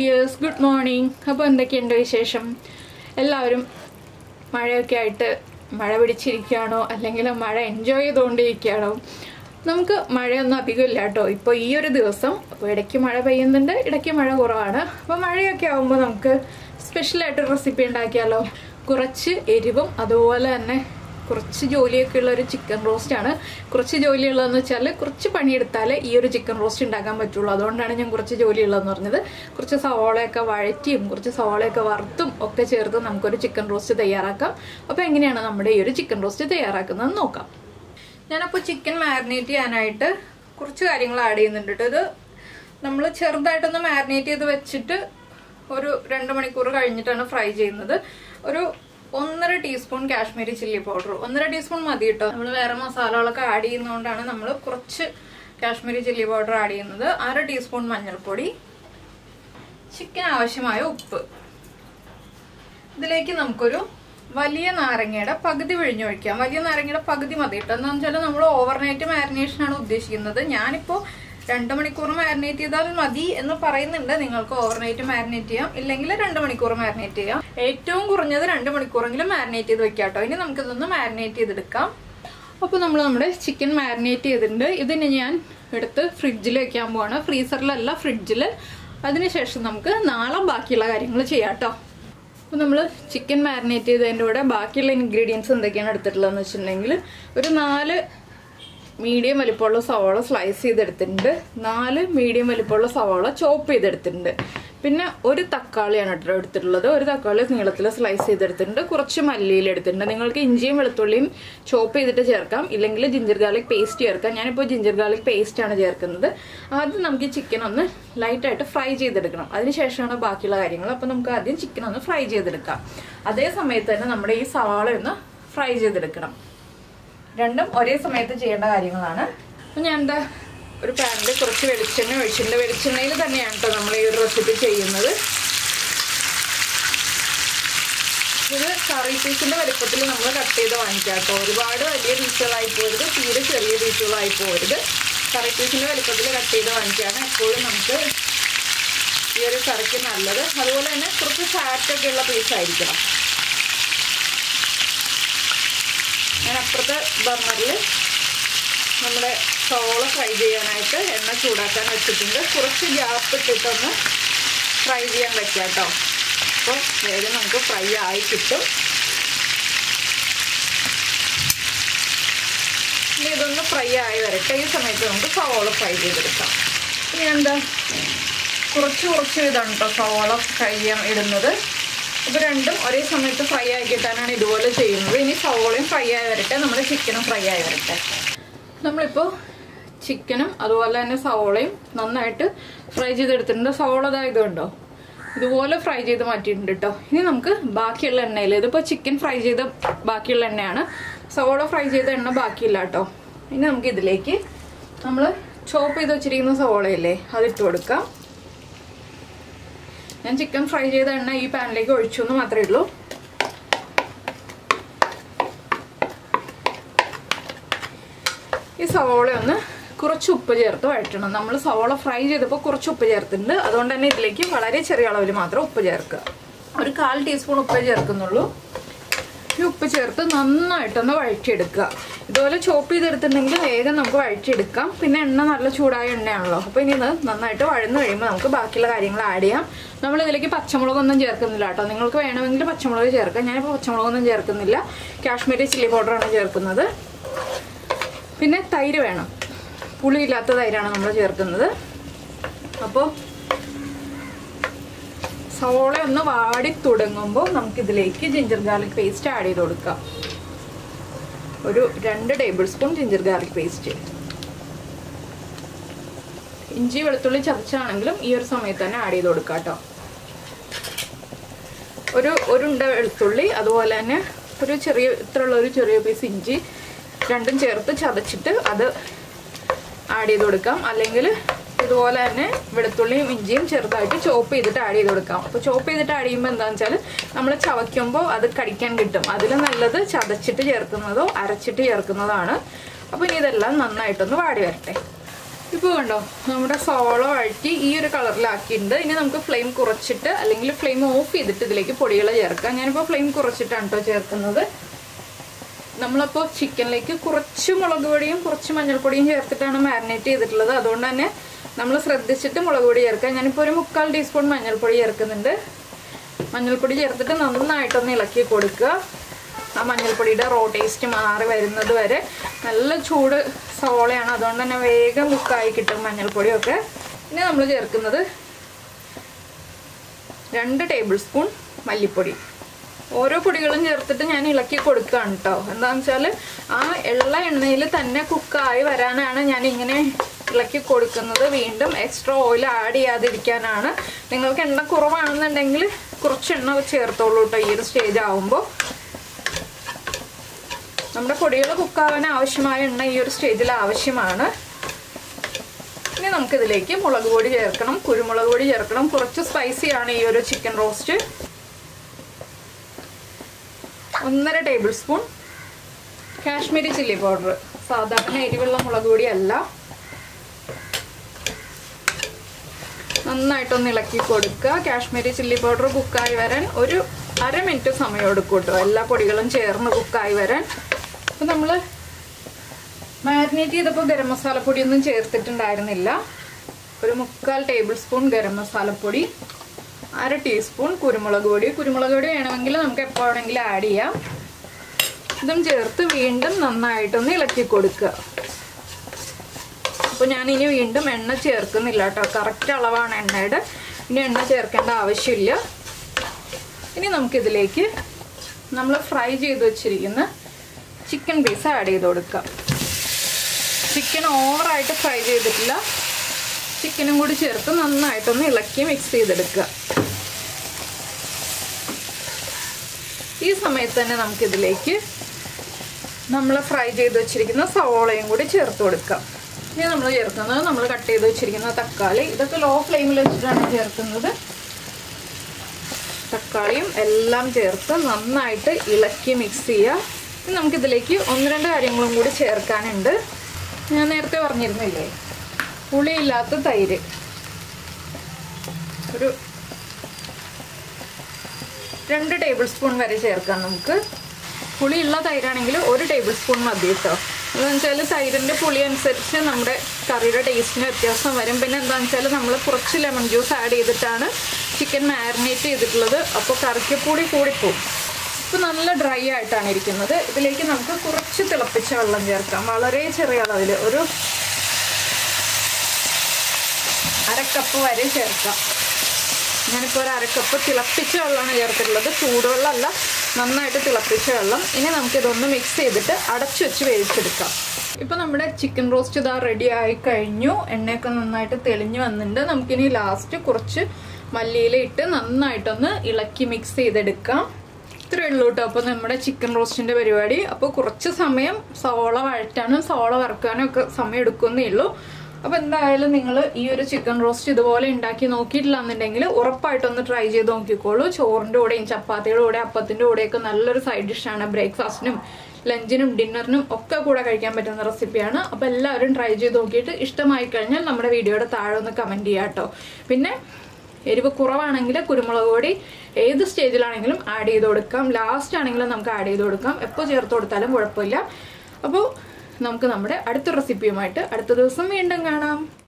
Dears good morning അപ്പോൾ എന്തൊക്കെയുണ്ട് വിശേഷം? എല്ലാവരും മഴയൊക്കെ ആയിട്ട് മഴ പിടിച്ചിരിക്കുകയാണോ? അല്ലെങ്കിൽ മഴ എൻജോയ് ചെയ്തുകൊണ്ടിരിക്കുകയാണോ? നമുക്ക് മഴയൊന്നും അധികം ഇല്ല കേട്ടോ. ഇപ്പോൾ ഈ ഒരു ദിവസം അപ്പോൾ ഇടയ്ക്ക് മഴ പെയ്യുന്നുണ്ട് ഇടയ്ക്ക് മഴ കുറവാണ്. അപ്പോൾ മഴയൊക്കെ ആകുമ്പോൾ നമുക്ക് സ്പെഷ്യലായിട്ട് റെസിപ്പി ഉണ്ടാക്കിയാലോ? കുറച്ച് എരിവും അതുപോലെ തന്നെ കുറച്ച് ജോലിയൊക്കെ ഉള്ള ഒരു ചിക്കൻ റോസ്റ്റ് ആണ്. കുറച്ച് ജോലിയുള്ളതെന്ന് വെച്ചാൽ കുറച്ച് പണിയെടുത്താലേ ഈ ഒരു ചിക്കൻ റോസ്റ്റ് ഉണ്ടാക്കാൻ പറ്റുള്ളൂ. അതുകൊണ്ടാണ് ഞാൻ കുറച്ച് ജോലിയുള്ളതെന്ന് പറഞ്ഞത്. കുറച്ച് സവാളയൊക്കെ വഴറ്റിയും കുറച്ച് സവാളയൊക്കെ വറുത്തും ഒക്കെ ചേർത്ത് നമുക്കൊരു ചിക്കൻ റോസ്റ്റ് തയ്യാറാക്കാം. അപ്പോൾ എങ്ങനെയാണ് നമ്മുടെ ഈ ഒരു ചിക്കൻ റോസ്റ്റ് തയ്യാറാക്കുന്നതെന്ന് നോക്കാം. ഞാനപ്പോൾ ചിക്കൻ മാരിനേറ്റ് ചെയ്യാനായിട്ട് കുറച്ച് കാര്യങ്ങൾ ആഡ് ചെയ്യുന്നുണ്ട് ഇത് നമ്മൾ ചെറുതായിട്ടൊന്ന് മാരിനേറ്റ് ചെയ്ത് വെച്ചിട്ട് ഒരു രണ്ട് മണിക്കൂർ കഴിഞ്ഞിട്ടാണ് ഫ്രൈ ചെയ്യുന്നത്. ഒരു ഒന്നര ടീസ്പൂൺ കാശ്മീരി ചില്ലി പൗഡർ. ഒന്നര ടീസ്പൂൺ മതി കേട്ടോ. നമ്മൾ വേറെ മസാലകളൊക്കെ ആഡ് ചെയ്യുന്നതുകൊണ്ടാണ് നമ്മൾ കുറച്ച് കാശ്മീരി ചില്ലി പൗഡർ ആഡ് ചെയ്യുന്നത്. അര ടീസ്പൂൺ മഞ്ഞൾപ്പൊടി. ചിക്കൻ ആവശ്യമായ ഉപ്പ്. ഇതിലേക്ക് നമുക്കൊരു വലിയ നാരങ്ങയുടെ പകുതി പിഴിഞ്ഞൊഴിക്കാം വലിയ നാരങ്ങയുടെ പകുതി മതി കേട്ടോ. എന്താണെന്ന് വെച്ചാൽ നമ്മൾ ഓവർനൈറ്റ് മാരിനേഷനാണ് ഉദ്ദേശിക്കുന്നത്. ഞാനിപ്പോൾ രണ്ട് മണിക്കൂർ മാരിനേറ്റ് ചെയ്താൽ മതി എന്ന് പറയുന്നുണ്ട്. നിങ്ങൾക്ക് ഓവർനൈറ്റ് മാരിനേറ്റ് ചെയ്യാം. ഇല്ലെങ്കിൽ രണ്ട് മണിക്കൂർ മാരിനേറ്റ് ചെയ്യാം. ഏറ്റവും കുറഞ്ഞത് രണ്ട് മണിക്കൂറെങ്കിലും മാരിനേറ്റ് ചെയ്ത് വെക്കാം കേട്ടോ. ഇനി നമുക്കിതൊന്ന് മാരിനേറ്റ് ചെയ്തെടുക്കാം. അപ്പോൾ നമ്മൾ നമ്മുടെ ചിക്കൻ മാരിനേറ്റ് ചെയ്തിട്ടുണ്ട്. ഇതിന് ഞാൻ എടുത്ത് ഫ്രിഡ്ജിൽ വെക്കാൻ പോവാണ്. ഫ്രീസറിലല്ല ഫ്രിഡ്ജിൽ അതിനുശേഷം നമുക്ക് നാളെ ബാക്കിയുള്ള കാര്യങ്ങൾ ചെയ്യാം കേട്ടോ. അപ്പോൾ നമ്മൾ ചിക്കൻ മാരിനേറ്റ് ചെയ്തതിന്റെ കൂടെ ബാക്കിയുള്ള ഇൻഗ്രീഡിയൻസ് എന്തൊക്കെയാണ് എടുത്തിട്ടുള്ളതെന്ന് വെച്ചിട്ടുണ്ടെങ്കിൽ ഒരു നാല് മീഡിയം വലിപ്പമുള്ള സവാള സ്ലൈസ് ചെയ്തെടുത്തിട്ടുണ്ട്. നാല് മീഡിയം വലിപ്പമുള്ള സവാള ചോപ്പ് ചെയ്തെടുത്തിട്ടുണ്ട്. പിന്നെ ഒരു തക്കാളിയാണ് കേട്ടോ എടുത്തിട്ടുള്ളത്. ഒരു തക്കാളി നീളത്തിൽ സ്ലൈസ് ചെയ്തെടുത്തിട്ടുണ്ട്. കുറച്ച് മല്ലിയിൽ എടുത്തിട്ടുണ്ട്. നിങ്ങൾക്ക് ഇഞ്ചിയും വെളുത്തുള്ളിയും ചോപ്പ് ചെയ്തിട്ട് ചേർക്കാം. ഇല്ലെങ്കിൽ ജിഞ്ചർ ഗാർലിക് പേസ്റ്റ് ചേർക്കാം. ഞാനിപ്പോൾ ജിഞ്ചർ ഗാർലിക് പേസ്റ്റ് ആണ് ചേർക്കുന്നത്. ആദ്യം നമുക്ക് ചിക്കൻ ഒന്ന് ലൈറ്റായിട്ട് ഫ്രൈ ചെയ്തെടുക്കണം. അതിനുശേഷമാണ് ബാക്കിയുള്ള കാര്യങ്ങൾ. അപ്പോൾ നമുക്ക് ആദ്യം ചിക്കൻ ഒന്ന് ഫ്രൈ ചെയ്തെടുക്കാം. അതേ സമയത്ത് തന്നെ നമ്മുടെ ഈ സവാള ഒന്ന് ഫ്രൈ ചെയ്തെടുക്കണം. രണ്ടും ഒരേ സമയത്ത് ചെയ്യേണ്ട കാര്യങ്ങളാണ്. അപ്പം ഞാൻ എന്താ ഒരു പാനിൽ കുറച്ച് വെളിച്ചെണ്ണ ഒഴിച്ചിട്ടുണ്ട്. വെളിച്ചെണ്ണയിൽ തന്നെയാണ് കേട്ടോ നമ്മൾ ഈ ഒരു റെസിപ്പി ചെയ്യുന്നത്. ഇത് കറി പീസിന്റെ വലുപ്പത്തിൽ നമ്മൾ കട്ട് ചെയ്ത് വാങ്ങിക്കാം കേട്ടോ ഒരുപാട് വലിയ പീസുകളായി പോരുത് തീരെ ചെറിയ പീസുകളായി പോരുത്. കറി പീസിന്റെ വലുപ്പത്തിൽ കട്ട് ചെയ്ത് വാങ്ങിക്കുകയാണ് എപ്പോഴും നമുക്ക് ഈ ഒരു കറിക്ക് നല്ലത്. അതുപോലെ തന്നെ കുറച്ച് ഫാറ്റൊക്കെ ഉള്ള പീസായിരിക്കണം ഞാൻ അപ്പുറത്തെ ബർണറിൽ നമ്മുടെ സോള ഫ്രൈ ചെയ്യാനായിട്ട് എണ്ണ ചൂടാക്കാൻ വെച്ചിട്ടുണ്ട്. കുറച്ച് ഗ്യാപ്പ് ഇട്ടിട്ടൊന്ന് ഫ്രൈ ചെയ്യാൻ വെക്കാം കേട്ടോ. അപ്പോൾ വേഗം നമുക്ക് ഫ്രൈ ആയി കിട്ടും. ഇനി ഇതൊന്ന് ഫ്രൈ ആയി വരട്ടെ. ഈ സമയത്ത് നമുക്ക് സവോള ഫ്രൈ ചെയ്തെടുക്കാം. ഇനി എന്താ? കുറച്ച് കുറച്ച് ഇതാണ് കേട്ടോ സവോള ഫ്രൈ ചെയ്യാൻ ഇടുന്നത്. അപ്പോൾ രണ്ടും ഒരേ സമയത്ത് ഫ്രൈ ആക്കിയിട്ടാണ് ഇതുപോലെ ചെയ്യുന്നത്. ഇനി സവോളയും ഫ്രൈ ആയി വരട്ടെ. നമ്മുടെ ചിക്കനും ഫ്രൈ ആയി വരട്ടെ. നമ്മളിപ്പോൾ ചിക്കനും അതുപോലെ തന്നെ സവോളയും നന്നായിട്ട് ഫ്രൈ ചെയ്തെടുത്തിട്ടുണ്ട്. സവോള ഇതായതുകൊണ്ടോ ഇതുപോലെ ഫ്രൈ ചെയ്ത് മാറ്റിയിട്ടുണ്ട് കേട്ടോ ഇനി നമുക്ക് ബാക്കിയുള്ള എണ്ണയിൽ ഇതിപ്പോൾ ചിക്കൻ ഫ്രൈ ചെയ്ത ബാക്കിയുള്ള എണ്ണയാണ്. സവോള ഫ്രൈ ചെയ്ത എണ്ണ ബാക്കിയില്ല കേട്ടോ ഇനി നമുക്ക് ഇതിലേക്ക് നമ്മൾ ചോപ്പ് ചെയ്ത് വെച്ചിരിക്കുന്ന സവോളയില്ലേ അതിട്ട് കൊടുക്കാം. ഞാൻ ചിക്കൻ ഫ്രൈ ചെയ്ത എണ്ണ ഈ പാനിലേക്ക് ഒഴിച്ചു എന്ന് മാത്രമേ ഉള്ളൂ. ഈ സവോള ഒന്ന് കുറച്ച് ഉപ്പ് ചേർത്ത് വഴറ്റണം. നമ്മൾ സവോള ഫ്രൈ ചെയ്തപ്പോൾ കുറച്ച് ഉപ്പ് ചേർത്തിട്ടുണ്ട്. അതുകൊണ്ട് തന്നെ ഇതിലേക്ക് വളരെ ചെറിയ അളവിൽ മാത്രം ഉപ്പ് ചേർക്കുക. ഒരു കാൽ ടീസ്പൂൺ ഉപ്പ് ചേർക്കുന്നുള്ളൂ. ഈ ഉപ്പ് ചേർത്ത് നന്നായിട്ടൊന്ന് വഴറ്റിയെടുക്കുക. ഇതുപോലെ ചോപ്പ് ചെയ്തെടുത്തിട്ടുണ്ടെങ്കിൽ വേഗം നമുക്ക് വഴറ്റിയെടുക്കാം. പിന്നെ എണ്ണ നല്ല ചൂടായ എണ്ണയാണല്ലോ. അപ്പോൾ ഇനി ഇത് നന്നായിട്ട് വഴന്ന് കഴിയുമ്പോൾ നമുക്ക് ബാക്കിയുള്ള കാര്യങ്ങൾ ആഡ് ചെയ്യാം. നമ്മൾ ഇതിലേക്ക് പച്ചമുളകൊന്നും ചേർക്കുന്നില്ല കേട്ടോ. നിങ്ങൾക്ക് വേണമെങ്കിൽ പച്ചമുളക് ചേർക്കാം. ഞാനിപ്പോൾ പച്ചമുളകൊന്നും ചേർക്കുന്നില്ല. കാശ്മീരി ചില്ലി പൗഡറാണ് ചേർക്കുന്നത്. പിന്നെ തൈര് വേണം. പുളിയില്ലാത്ത തൈരാണ് നമ്മൾ ചേർക്കുന്നത്. അപ്പോൾ സവോള ഒന്ന് വാടി തുടങ്ങുമ്പോൾ നമുക്കിതിലേക്ക് ജിഞ്ചർ ഗാർലിക് പേസ്റ്റ് ആഡ് ചെയ്ത് കൊടുക്കാം. ഒരു രണ്ട് tablespoon ginger garlic paste ഇഞ്ചി വെളുത്തുള്ളി ചതച്ചാണെങ്കിലും ഈ ഒരു സമയത്ത് തന്നെ ആഡ് ചെയ്ത് കൊടുക്കാം കേട്ടോ ഒരു ഒരുണ്ട വെളുത്തുള്ളി അതുപോലെ തന്നെ ഒരു ചെറിയ ഇത്രയുള്ള ഒരു ചെറിയ പീസ് ഇഞ്ചി രണ്ടും ചേർത്ത് ചതച്ചിട്ട് അത് ആഡ് ചെയ്ത് കൊടുക്കാം. അല്ലെങ്കിൽ ഇതുപോലെ തന്നെ വെളുത്തുള്ളിയും ഇഞ്ചിയും ചെറുതായിട്ട് ചോപ്പ് ചെയ്തിട്ട് ആഡ് ചെയ്ത് കൊടുക്കാം. അപ്പോൾ ചോപ്പ് ചെയ്തിട്ട് ആഡ് ചെയ്യുമ്പോൾ എന്താണെന്ന് വെച്ചാൽ നമ്മൾ ചവയ്ക്കുമ്പോൾ അത് കടിക്കാൻ കിട്ടും. അതിൽ നല്ലത് ചതച്ചിട്ട് ചേർക്കുന്നതോ അരച്ചിട്ട് ചേർക്കുന്നതാണ്. അപ്പോൾ ഇനി ഇതെല്ലാം നന്നായിട്ടൊന്ന് വാടി വരട്ടെ. ഇപ്പൊ കണ്ടോ നമ്മുടെ സോളോ അഴറ്റി ഈ ഒരു കളറിലാക്കിയിട്ടുണ്ട്. ഇനി നമുക്ക് ഫ്ലെയിം കുറച്ചിട്ട് അല്ലെങ്കിൽ ഫ്ലെയിം ഓഫ് ചെയ്തിട്ട് ഇതിലേക്ക് പൊടികൾ ചേർക്കാം. ഞാനിപ്പോൾ ഫ്ലെയിം കുറച്ചിട്ടാണ് കേട്ടോ ചേർക്കുന്നത്. നമ്മളപ്പോൾ ചിക്കനിലേക്ക് കുറച്ച് മുളക് പൊടിയും കുറച്ച് മഞ്ഞൾപ്പൊടിയും ചേർത്തിട്ടാണ് മാരിനേറ്റ് ചെയ്തിട്ടുള്ളത്. അതുകൊണ്ട് തന്നെ നമ്മൾ ശ്രദ്ധിച്ചിട്ട് മുളക് പൊടി ചേർക്കാം ഞാനിപ്പോൾ ഒരു മുക്കാൽ ടീസ്പൂൺ മഞ്ഞൾപ്പൊടി ചേർക്കുന്നുണ്ട്. മഞ്ഞൾപ്പൊടി ചേർത്തിട്ട് നന്നായിട്ടൊന്ന് ഇളക്കി കൊടുക്കുക. ആ മഞ്ഞൾപ്പൊടിയുടെ റോ ടേസ്റ്റ് മാറി വരുന്നത് വരെ നല്ല ചൂട് സോളയാണ് അതുകൊണ്ട് തന്നെ വേഗം കുക്കായി കിട്ടും മഞ്ഞൾപ്പൊടിയൊക്കെ. ഇനി നമ്മൾ ചേർക്കുന്നത് രണ്ട് ടേബിൾ സ്പൂൺ മല്ലിപ്പൊടി. ഓരോ പൊടികളും ചേർത്തിട്ട് ഞാൻ ഇളക്കി കൊടുക്കുകയാണ് കേട്ടോ എന്താണെന്ന് വെച്ചാൽ ആ എള്ള എണ്ണയിൽ തന്നെ കുക്കായി വരാനാണ് ഞാൻ ഇങ്ങനെ ഇളക്കി കൊടുക്കുന്നത് വീണ്ടും എക്സ്ട്രാ ഓയിൽ ആഡ് ചെയ്യാതിരിക്കാനാണ്. നിങ്ങൾക്ക് എണ്ണ കുറവാണെന്നുണ്ടെങ്കിൽ കുറച്ച് എണ്ണ ചേർത്തോളൂ കേട്ടോ ഈ ഒരു സ്റ്റേജ് ആവുമ്പോൾ. നമ്മുടെ പൊടികൾ കുക്കാവാൻ ആവശ്യമായ എണ്ണ ഈ ഒരു സ്റ്റേജിൽ ആവശ്യമാണ്. ഇനി നമുക്കിതിലേക്ക് മുളക് പൊടി ചേർക്കണം. കുരുമുളക് പൊടി ചേർക്കണം. കുറച്ച് സ്പൈസിയാണ് ഈ ഒരു ചിക്കൻ റോസ്റ്റ് ഒന്നര tablespoon Kashmiri chilli powder സാധാരണ എരിവുള്ള മുളക് പൊടി നന്നായിട്ടൊന്ന് ഇളക്കി കൊടുക്കുക. കാശ്മീരി ചില്ലി പൗഡർ കുക്കായി വരാൻ ഒരു അര മിനിറ്റ് സമയം എടുക്കും കേട്ടോ. എല്ലാ പൊടികളും ചേർന്ന് കുക്കായി വരാൻ. അപ്പം നമ്മൾ മാരിനേറ്റ് ചെയ്തപ്പോൾ ഗരം മസാലപ്പൊടിയൊന്നും ചേർത്തിട്ടുണ്ടായിരുന്നില്ല. ഒരു മുക്കാൽ ടേബിൾ സ്പൂൺ ഗരം മസാലപ്പൊടി അര ടീസ്പൂൺ കുരുമുളക് പൊടി. കുരുമുളക് പൊടി വേണമെങ്കിൽ നമുക്ക് എപ്പോൾ വേണമെങ്കിലും ആഡ് ചെയ്യാം. ഇതും ചേർത്ത് വീണ്ടും നന്നായിട്ടൊന്ന് ഇളക്കി കൊടുക്കുക. അപ്പോൾ ഞാൻ ഇനി വീണ്ടും എണ്ണ ചേർക്കുന്നില്ല കേട്ടോ. കറക്റ്റ് അളവാണ് എണ്ണയുടെ. ഇനി എണ്ണ ചേർക്കേണ്ട ആവശ്യമില്ല. ഇനി നമുക്കിതിലേക്ക് നമ്മൾ ഫ്രൈ ചെയ്ത് വെച്ചിരിക്കുന്ന ചിക്കൻ പീസ് ആഡ് ചെയ്ത് കൊടുക്കാം. ചിക്കൻ ഓവറായിട്ട് ഫ്രൈ ചെയ്തിട്ടില്ല. ചിക്കനും കൂടി ചേർത്ത് നന്നായിട്ടൊന്ന് ഇളക്കി മിക്സ് ചെയ്തെടുക്കുക. ഈ സമയത്ത് തന്നെ നമുക്കിതിലേക്ക് നമ്മൾ ഫ്രൈ ചെയ്ത് വെച്ചിരിക്കുന്ന സവോളയും കൂടി ചേർത്ത് കൊടുക്കാം. ഇനി നമ്മൾ ചേർക്കുന്നത്. നമ്മൾ കട്ട് ചെയ്ത് വെച്ചിരിക്കുന്ന തക്കാളി. ഇതൊക്കെ ലോ ഫ്ലെയിമിൽ വെച്ചിട്ടാണ് ചേർക്കുന്നത്. തക്കാളിയും എല്ലാം ചേർത്ത് നന്നായിട്ട് ഇളക്കി മിക്സ് ചെയ്യുക. ഇനി നമുക്കിതിലേക്ക് ഒന്ന് രണ്ട് കാര്യങ്ങളും കൂടി ചേർക്കാനുണ്ട്. ഞാൻ നേരത്തെ പറഞ്ഞിരുന്നില്ലേ? പുളിയില്ലാത്ത തൈര്. ഒരു രണ്ട് ടേബിൾ സ്പൂൺ വരെ ചേർക്കാം നമുക്ക്. പുളിയുള്ള തൈരാണെങ്കിൽ ഒരു ടേബിൾ സ്പൂൺ മതി കേട്ടോ. എന്താണെന്ന് വെച്ചാൽ തൈരിന്റെ പുളി അനുസരിച്ച് നമ്മുടെ കറിയുടെ ടേസ്റ്റിന് വ്യത്യാസം വരും. പിന്നെ എന്താണെന്ന് വെച്ചാൽ നമ്മൾ കുറച്ച് ലെമൺ ജ്യൂസ് ആഡ് ചെയ്തിട്ടാണ് ചിക്കൻ മാരിനേറ്റ് ചെയ്തിട്ടുള്ളത്. അപ്പോൾ കറിക്ക് പുളി കൂടിപ്പോവും. ഇപ്പോൾ നല്ല ഡ്രൈ ആയിട്ടാണ് ഇരിക്കുന്നത്. ഇതിലേക്ക് നമുക്ക് കുറച്ച് തിളപ്പിച്ച വെള്ളം ചേർക്കാം. വളരെ ചെറിയ അളവിൽ ഒരു അരക്കപ്പ് വരെ ചേർക്കാം. ഞാനിപ്പോൾ ഒരു അരക്കപ്പ് തിളപ്പിച്ച വെള്ളമാണ് ചേർത്തിട്ടുള്ളത്. ചൂടുവെള്ളമല്ല. നന്നായിട്ട് തിളപ്പിച്ച വെള്ളം. ഇനി നമുക്കിതൊന്ന് മിക്സ് ചെയ്തിട്ട് അടച്ചു വെച്ച് വേവിച്ചെടുക്കാം. ഇപ്പം നമ്മുടെ ചിക്കൻ റോസ്റ്റ് ഇതാ റെഡി ആയി കഴിഞ്ഞു. എണ്ണയൊക്കെ നന്നായിട്ട് തെളിഞ്ഞു വന്നിട്ടുണ്ട്. നമുക്കിനി ലാസ്റ്റ് കുറച്ച് മല്ലിയില ഇട്ട് നന്നായിട്ടൊന്ന് ഇളക്കി മിക്സ് ചെയ്തെടുക്കാം. ഇത്രയേ ഉള്ളൂ കേട്ടോ അപ്പോൾ നമ്മുടെ ചിക്കൻ റോസ്റ്റിന്റെ പരിപാടി. അപ്പോൾ കുറച്ച് സമയം സവോള വഴറ്റാനും സവോള വറുക്കാനും ഒക്കെ സമയം എടുക്കുന്നേ ഉള്ളൂ. അപ്പോൾ എന്തായാലും നിങ്ങൾ ഈ ഒരു ചിക്കൻ റോസ്റ്റ് ഇതുപോലെ ഉണ്ടാക്കി നോക്കിയിട്ടില്ല എന്നുണ്ടെങ്കിൽ ഉറപ്പായിട്ടൊന്ന് ട്രൈ ചെയ്ത് നോക്കിക്കോളൂ. ചോറിന്റെ കൂടെയും ചപ്പാത്തിയുടെ കൂടെ അപ്പത്തിന്റെ കൂടെയൊക്കെ നല്ലൊരു സൈഡ് ഡിഷാണ് ബ്രേക്ക്ഫാസ്റ്റിനും ലഞ്ചിനും ഡിന്നറിനും ഒക്കെ കൂടെ കഴിക്കാൻ പറ്റുന്ന റെസിപ്പിയാണ് അപ്പോൾ എല്ലാവരും ട്രൈ ചെയ്ത് നോക്കിയിട്ട് ഇഷ്ടമായി കഴിഞ്ഞാൽ നമ്മുടെ വീഡിയോയുടെ താഴെ ഒന്ന് കമന്റ് ചെയ്യാം കേട്ടോ. പിന്നെ എരിവ് കുറവാണെങ്കിൽ കുരുമുളക് പൊടി ഏത് സ്റ്റേജിലാണെങ്കിലും ആഡ് ചെയ്ത് കൊടുക്കാം. ലാസ്റ്റ് ആണെങ്കിലും നമുക്ക് ആഡ് ചെയ്ത് കൊടുക്കാം. എപ്പോൾ ചേർത്ത് കൊടുത്താലും കുഴപ്പമില്ല. അപ്പോൾ നമുക്ക് നമ്മുടെ അടുത്ത റെസിപ്പിയുമായിട്ട് അടുത്ത ദിവസം വീണ്ടും കാണാം.